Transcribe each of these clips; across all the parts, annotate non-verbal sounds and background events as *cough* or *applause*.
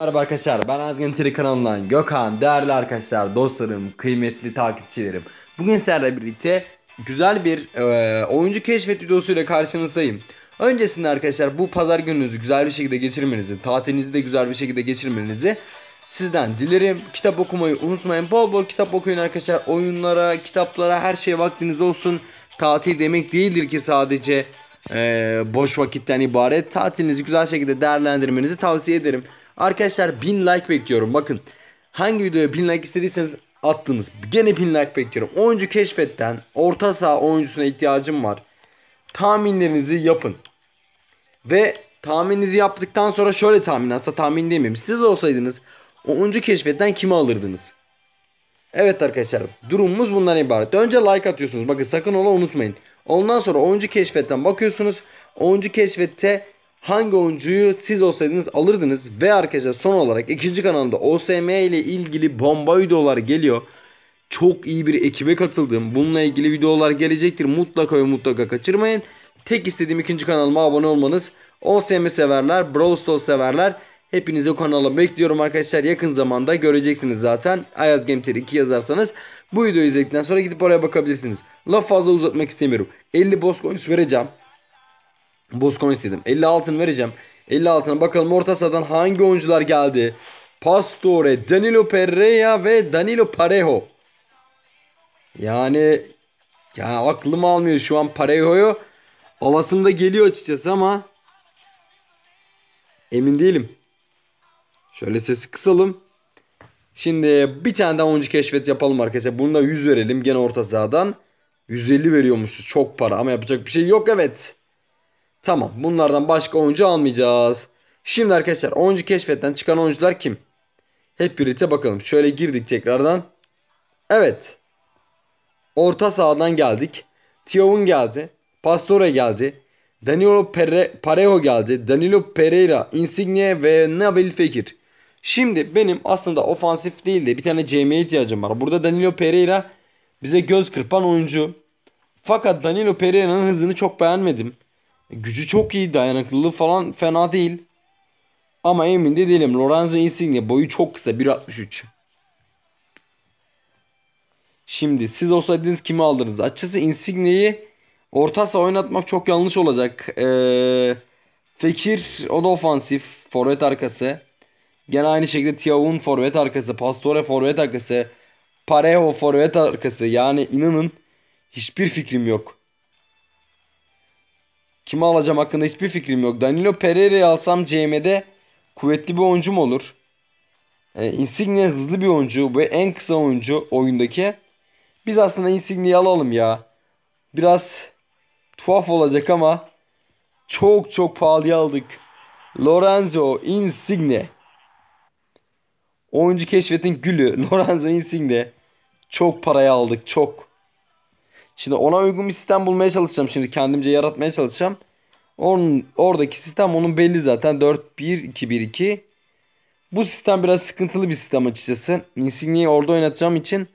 Merhaba arkadaşlar ben Azgın Tiri kanalından Gökhan. Değerli arkadaşlar dostlarım kıymetli takipçilerim. Bugün sizlerle birlikte güzel bir e, oyuncu keşfet videosuyla karşınızdayım. Öncesinde arkadaşlar bu pazar gününüzü güzel bir şekilde geçirmenizi tatilinizi de güzel bir şekilde geçirmenizi sizden dilerim. Kitap okumayı unutmayın. Bol bol kitap okuyun arkadaşlar. Oyunlara kitaplara her şeye vaktiniz olsun. Tatil demek değildir ki sadece e, boş vakitten ibaret. Tatilinizi güzel şekilde değerlendirmenizi tavsiye ederim Arkadaşlar 1000 like bekliyorum. Bakın hangi videoya 1000 like istediyseniz attınız. Gene 1000 like bekliyorum. Oyuncu keşfetten orta saha oyuncusuna ihtiyacım var. Tahminlerinizi yapın. Ve tahmininizi yaptıktan sonra şöyle tahmin aslında tahmin demeyeyim. Siz olsaydınız oyuncu keşfetten kimi alırdınız? Evet arkadaşlar durumumuz bundan ibaret. Önce like atıyorsunuz. Bakın sakın ola unutmayın. Ondan sonra oyuncu keşfetten bakıyorsunuz. Oyuncu keşfette hangi oyuncuyu siz olsaydınız alırdınız ve arkadaşlar son olarak ikinci kanalda OSM ile ilgili bomba videolar geliyor. Çok iyi bir ekibe katıldım. Bununla ilgili videolar gelecektir. Mutlaka ve mutlaka kaçırmayın. Tek istediğim ikinci kanalıma abone olmanız. OSM severler, Brawl Stars severler. Hepinizi o kanala bekliyorum arkadaşlar. Yakın zamanda göreceksiniz zaten. Ayaz Gameter 2 yazarsanız bu videoyu izledikten sonra gidip oraya bakabilirsiniz. Laf fazla uzatmak istemiyorum. 50 boss coins vereceğim. Bozkon istedim. 50 altın vereceğim. 50 altına bakalım orta sahadan hangi oyuncular geldi? Pastore, Danilo Pereira ve Danilo Parejo. Yani ya aklım almıyor şu an Parejo'yu. Alasım da geliyor açıkçası ama emin değilim. Şöyle sesi kısalım. Şimdi bir tane daha oyuncu keşfet yapalım arkadaşlar. Bunu da 100 verelim gene orta sahadan. 150 veriyormuşuz. Çok para ama yapacak bir şey yok evet. Tamam bunlardan başka oyuncu almayacağız. Şimdi arkadaşlar oyuncu keşfetten çıkan oyuncular kim? Hep birlikte bakalım. Şöyle girdik tekrardan. Evet. Orta sahadan geldik. Tiov'un geldi. Pastore geldi. Danilo Pere, Parejo geldi. Danilo Pereira, Insigne ve Nabil Fekir. Şimdi benim aslında ofansif değil de bir tane CM'ye ihtiyacım var. Burada Danilo Pereira bize göz kırpan oyuncu. Fakat Danilo Pereira'nın hızını çok beğenmedim. Gücü çok iyi. Dayanıklılığı falan fena değil. Ama emin de değilim. Lorenzo Insigne boyu çok kısa. 1.63. Şimdi siz olsaydınız kimi aldınız? Açıkçası Insigne'yi orta saha oynatmak çok yanlış olacak. Ee, Fekir o da ofansif. Forvet arkası. Gene aynı şekilde Tiavun forvet arkası. Pastore forvet arkası. Parejo forvet arkası. Yani inanın hiçbir fikrim yok. Kimi alacağım hakkında hiçbir fikrim yok. Danilo Pereira'yı alsam CM'de kuvvetli bir oyuncu mu olur? E, Insigne hızlı bir oyuncu ve en kısa oyuncu oyundaki. Biz aslında Insigne'yi alalım ya. Biraz tuhaf olacak ama çok çok pahalıya aldık. Lorenzo Insigne. Oyuncu keşfetin gülü *laughs* Lorenzo Insigne. Çok paraya aldık çok. Şimdi ona uygun bir sistem bulmaya çalışacağım. Şimdi kendimce yaratmaya çalışacağım. Onun, oradaki sistem onun belli zaten. 4-1-2-1-2. Bu sistem biraz sıkıntılı bir sistem açıkçası. Insignia'yı orada oynatacağım için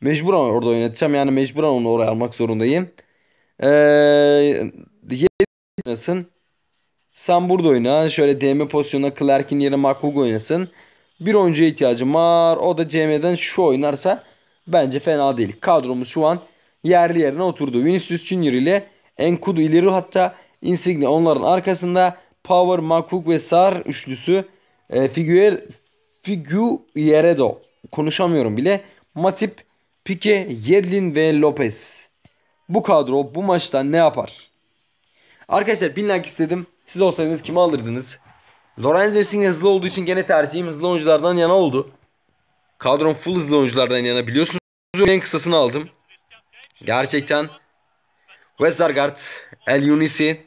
mecburen orada oynatacağım. Yani mecburen onu oraya almak zorundayım. Ee, oynasın. Sen burada oyna. Şöyle DM pozisyonuna Clark'in yerine Makug oynasın. Bir oyuncuya ihtiyacım var. O da CM'den şu oynarsa bence fena değil. Kadromuz şu an yerli yerine oturdu. Vinicius Junior ile Enkudu ileri hatta Insigne onların arkasında Power, Makuk ve Sar üçlüsü e, Figuer, Figueredo konuşamıyorum bile. Matip, Pique, Yedlin ve Lopez. Bu kadro bu maçta ne yapar? Arkadaşlar bin like istedim. Siz olsaydınız kimi alırdınız? Lorenzo Insigne hızlı olduğu için gene tercihim hızlı oyunculardan yana oldu. Kadrom full hızlı oyunculardan yana biliyorsunuz. En kısasını aldım. Gerçekten Westergaard, El Yunisi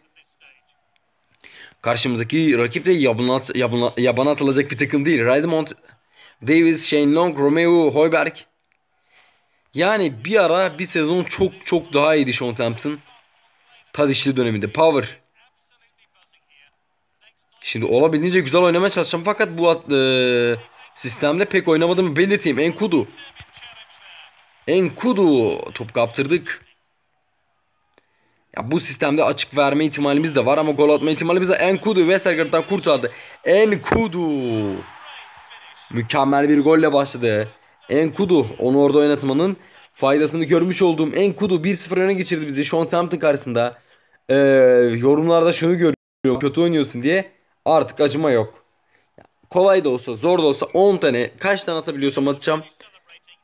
karşımızdaki rakip de yabana, yabana, yabana atılacak bir takım değil. Raymond Davis, Shane Long, Romeo Hoiberg. Yani bir ara bir sezon çok çok daha iyiydi Sean Thompson. Tadişli döneminde. Power. Şimdi olabildiğince güzel oynamaya çalışacağım. Fakat bu e, sistemde pek oynamadığımı belirteyim. Enkudu. Enkudu top kaptırdık. Ya bu sistemde açık verme ihtimalimiz de var ama gol atma ihtimalimiz de Enkudu Westergaard'dan kurtardı. Enkudu. Mükemmel bir golle başladı. Enkudu onu orada oynatmanın faydasını görmüş olduğum Enkudu 1-0 öne geçirdi bizi Southampton karşısında. Ee, yorumlarda şunu görüyorum kötü oynuyorsun diye artık acıma yok. Kolay da olsa zor da olsa 10 tane kaç tane atabiliyorsam atacağım.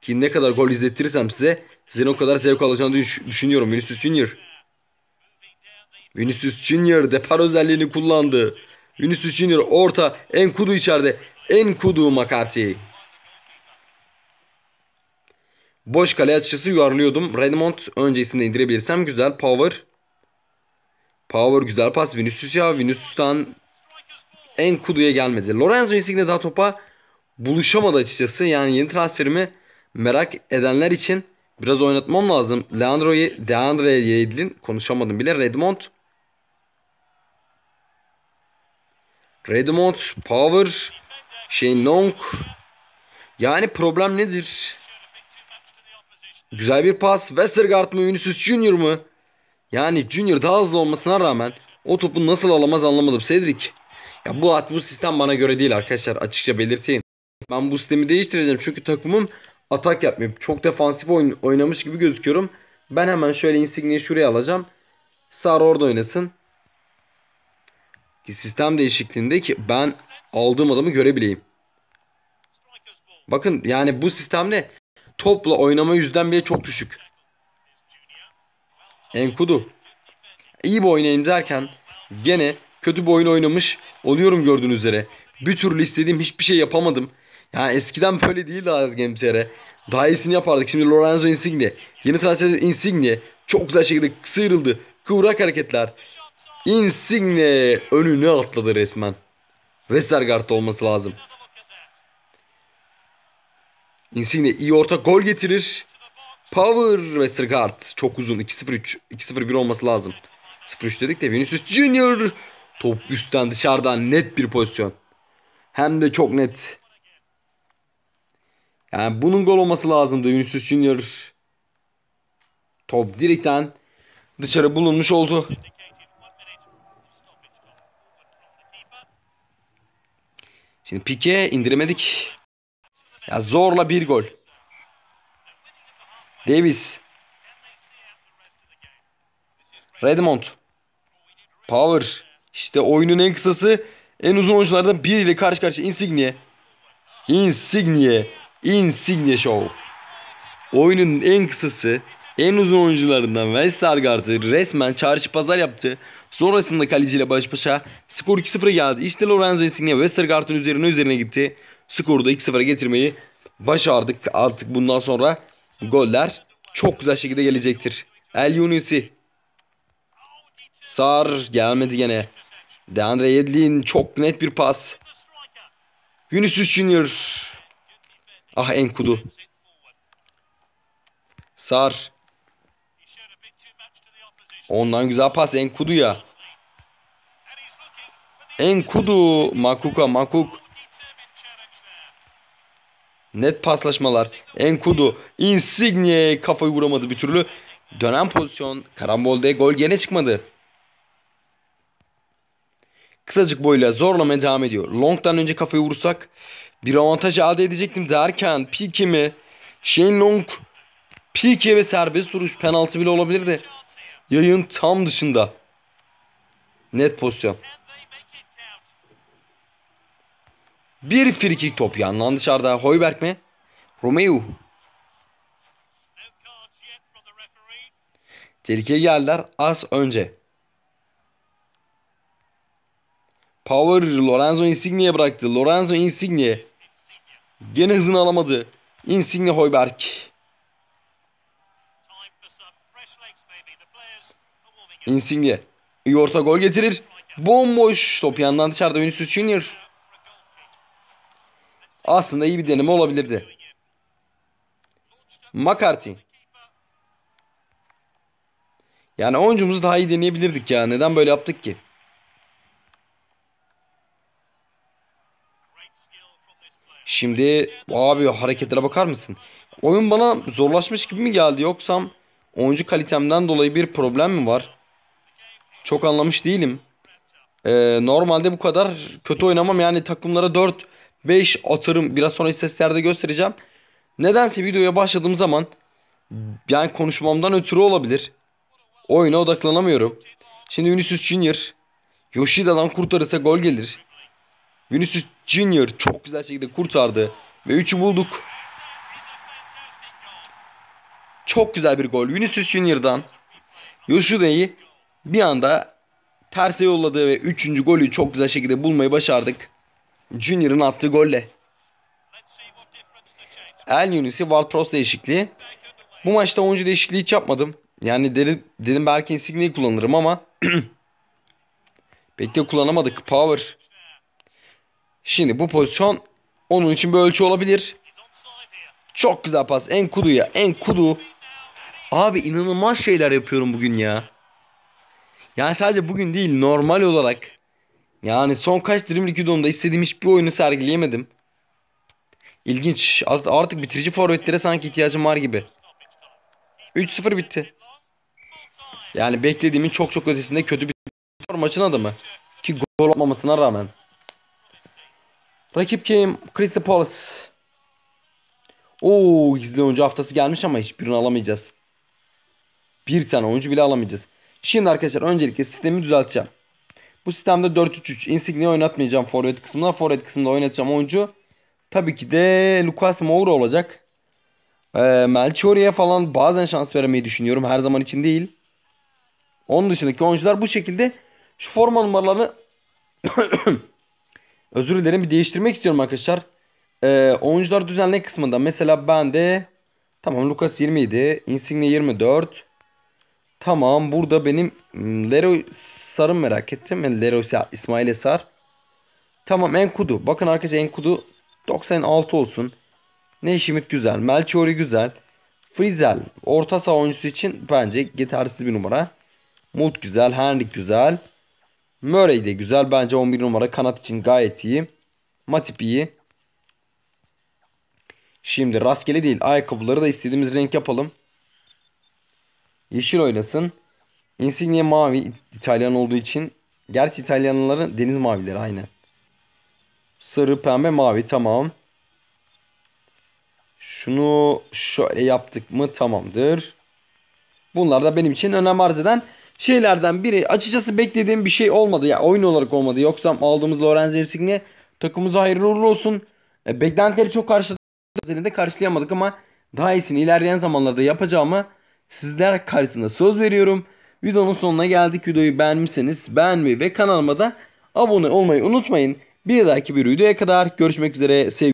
Ki ne kadar gol izletirsem size sizin o kadar zevk alacağını düş- düşünüyorum. Vinicius Junior. Vinicius Junior depar özelliğini kullandı. Vinicius Junior orta. Enkudu içeride. Enkudu McCarthy. Boş kale açısı yuvarlıyordum. Redmond öncesinde indirebilirsem güzel. Power. Power güzel pas. Vinicius ya. Vinicius'tan Enkudu'ya gelmedi. Lorenzo Insigne daha topa buluşamadı açıkçası. Yani yeni transferimi merak edenler için biraz oynatmam lazım. Leandro Ye- Deandre konuşamadım bile. Redmond Redmond, Power, Shane Long. Yani problem nedir? Güzel bir pas. Westergaard mı Vinicius Junior mu? Yani Junior daha hızlı olmasına rağmen o topu nasıl alamaz anlamadım. Cedric. Ya bu bu sistem bana göre değil arkadaşlar. Açıkça belirteyim. Ben bu sistemi değiştireceğim. Çünkü takımım atak yapmıyor. Çok defansif oyun, oynamış gibi gözüküyorum. Ben hemen şöyle Insigne'yi şuraya alacağım. Sar orada oynasın. Sistem değişikliğinde ki ben aldığım adamı görebileyim. Bakın yani bu sistemde topla oynama yüzden bile çok düşük. Enkudu. İyi bir oynayayım derken gene kötü bir oyun oynamış oluyorum gördüğünüz üzere. Bir türlü istediğim hiçbir şey yapamadım. Yani eskiden böyle değildi az GameTR. Daha iyisini yapardık. Şimdi Lorenzo Insigne. Yeni transfer Insigne. Çok güzel şekilde sıyrıldı. Kıvrak hareketler. Insigne önüne atladı resmen. Westergaard'da olması lazım. Insigne iyi orta gol getirir. Power Westergaard çok uzun 2-0-3 2-0-1 olması lazım. 0-3 dedik de Vinicius Junior top üstten dışarıdan net bir pozisyon. Hem de çok net. Yani bunun gol olması lazımdı Vinicius Junior. Top direkten dışarı bulunmuş oldu. Şimdi Pique indiremedik. Ya zorla bir gol. Davis. Redmond. Power. İşte oyunun en kısası en uzun oyunculardan biriyle karşı karşıya Insigne. Insigne. Insigne Show. Oyunun en kısası en uzun oyuncularından Westergaard'ı resmen çarşı pazar yaptı. Sonrasında kaleciyle baş başa skor 2-0'a geldi. İşte Lorenzo Insigne Westergaard'ın üzerine üzerine gitti. Skoru da 2-0'a getirmeyi başardık. Artık bundan sonra goller çok güzel şekilde gelecektir. El Yunusi. Sar gelmedi gene. Deandre Yedlin çok net bir pas. Vinicius Junior. Ah Enkudu. Sar. Ondan güzel pas Enkudu ya. Enkudu. Makuka Makuk. Net paslaşmalar. Enkudu. Insigne kafayı vuramadı bir türlü. Dönen pozisyon. Karambolde gol gene çıkmadı. Kısacık boyla zorlamaya devam ediyor. Long'dan önce kafayı vursak bir avantaj elde edecektim derken Pique mi? Shane Long Pique ve serbest vuruş penaltı bile olabilirdi. Yayın tam dışında. Net pozisyon. Bir frikik top yandan dışarıda. Hoiberg mi? Romeo. Tehlikeye geldiler az önce. Power Lorenzo Insigne'ye bıraktı. Lorenzo Insigne. Gene hızını alamadı. Insigne Hoiberg. Insigne. İyi orta gol getirir. Bomboş. Top yandan dışarıda Vinicius Junior. Aslında iyi bir deneme olabilirdi. McCarthy. Yani oyuncumuzu daha iyi deneyebilirdik ya. Neden böyle yaptık ki? Şimdi abi hareketlere bakar mısın? Oyun bana zorlaşmış gibi mi geldi yoksa oyuncu kalitemden dolayı bir problem mi var? Çok anlamış değilim. Ee, normalde bu kadar kötü oynamam yani takımlara 4 5 atarım. Biraz sonra istatistikleri göstereceğim. Nedense videoya başladığım zaman yani konuşmamdan ötürü olabilir. Oyuna odaklanamıyorum. Şimdi Vinicius Junior Yoshida'dan kurtarırsa gol gelir. Vinicius Junior çok güzel şekilde kurtardı. Ve 3'ü bulduk. Çok güzel bir gol. Vinicius Junior'dan Yoshida'yı bir anda terse yolladı ve 3. golü çok güzel şekilde bulmayı başardık. Junior'ın attığı golle. El Yunus'i Ward Prost değişikliği. Bu maçta oyuncu değişikliği hiç yapmadım. Yani dedim, dedim belki Insignia'yı kullanırım ama *clears throat* pek de kullanamadık. Power. Şimdi bu pozisyon onun için bir ölçü olabilir. Çok güzel pas. En kuduya. En kudu. Abi inanılmaz şeyler yapıyorum bugün ya. Yani sadece bugün değil normal olarak. Yani son kaç Dream League videomda istediğim hiçbir oyunu sergileyemedim. İlginç. Artık bitirici forvetlere sanki ihtiyacım var gibi. 3-0 bitti. Yani beklediğimin çok çok ötesinde kötü bir maçın adamı. Ki gol olmamasına rağmen. Rakip kim? Crystal Palace. Oo gizli oyuncu haftası gelmiş ama hiçbirini alamayacağız. Bir tane oyuncu bile alamayacağız. Şimdi arkadaşlar öncelikle sistemi düzelteceğim. Bu sistemde 4-3-3. Insigne oynatmayacağım forvet kısmında. Forvet kısmında oynatacağım oyuncu. Tabii ki de Lucas Moura olacak. Ee, Melchior'e falan bazen şans vermeyi düşünüyorum. Her zaman için değil. Onun dışındaki oyuncular bu şekilde şu forma numaralarını *coughs* özür dilerim bir değiştirmek istiyorum arkadaşlar. Ee, oyuncular düzenle kısmında mesela ben de tamam Lucas 27, Insigne 24. Tamam burada benim hmm, Leroy Sar'ı merak ettim. Yani Leroy Sar, İsmail Sar. Tamam Enkudu. Bakın arkadaşlar Enkudu 96 olsun. Neşimit güzel. Melchiori güzel. Frizel orta saha oyuncusu için bence yetersiz bir numara. Mut güzel. Henrik güzel. Murray de güzel. Bence 11 numara kanat için gayet iyi. Matip iyi. Şimdi rastgele değil. Ayakkabıları da istediğimiz renk yapalım. Yeşil oynasın. Insigne mavi İtalyan olduğu için. Gerçi İtalyanların deniz mavileri aynen. Sarı, pembe, mavi tamam. Şunu şöyle yaptık mı tamamdır. Bunlar da benim için önem arz eden şeylerden biri. Açıkçası beklediğim bir şey olmadı. Ya oyun olarak olmadı. Yoksa aldığımız Lorenzo Insigne takımımıza hayırlı uğurlu olsun. E, beklentileri çok karşıladık. Özelinde karşılayamadık ama daha iyisini ilerleyen zamanlarda yapacağımı sizler karşısında söz veriyorum. Videonun sonuna geldik. Videoyu beğenmişseniz beğenmeyi ve kanalıma da abone olmayı unutmayın. Bir dahaki bir videoya kadar görüşmek üzere. Sevgiler.